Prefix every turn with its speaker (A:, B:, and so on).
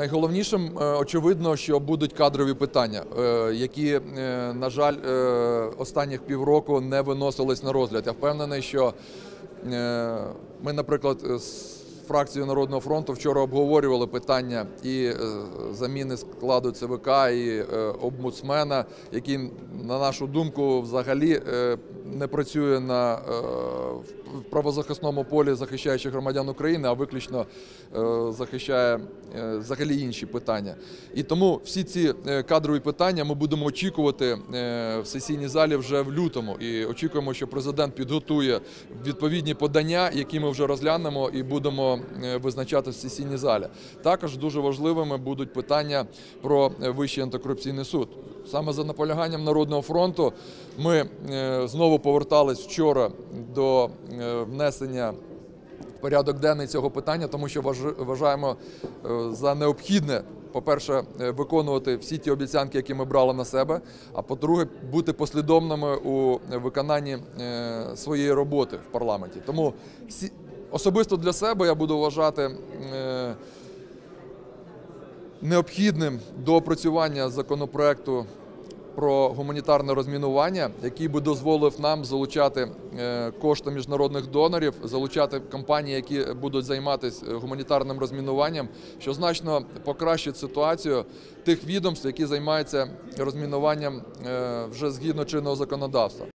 A: Найголовнішим, е, очевидно, що будуть кадрові питання, е, які, е, на жаль, останніх півроку не виносились на розгляд. Я впевнений, що ми, наприклад, з фракцією Народного фронту вчора обговорювали питання і заміни складу ЦВК, і омбудсмена, який, на нашу думку, взагалі не працює на е, правозахисному полі, захищаючи громадян України, а виключно е, захищає е, взагалі інші питання. І тому всі ці кадрові питання ми будемо очікувати в сесійній залі вже в лютому. І очікуємо, що президент підготує відповідні подання, які ми вже розглянемо і будемо визначати в сесійній залі. Також дуже важливими будуть питання про Вищий антикорупційний суд. Саме за наполяганням Народного фронту ми знову повертались вчора до е, внесення в порядок денний цього питання, тому що важ- вважаємо е, за необхідне. По-перше, е, виконувати всі ті обіцянки, які ми брали на себе. А по-друге, бути послідовними у виконанні своєї роботи в парламенті. Тому особисто для себе я буду вважати необхідним до опрацювання законопроекту про гуманітарне розмінування, який би дозволив нам залучати е, кошти міжнародних донорів, залучати компанії, які будуть займатися гуманітарним розмінуванням, що значно покращить ситуацію тих відомств, які займаються розмінуванням е, вже згідно чинного законодавства.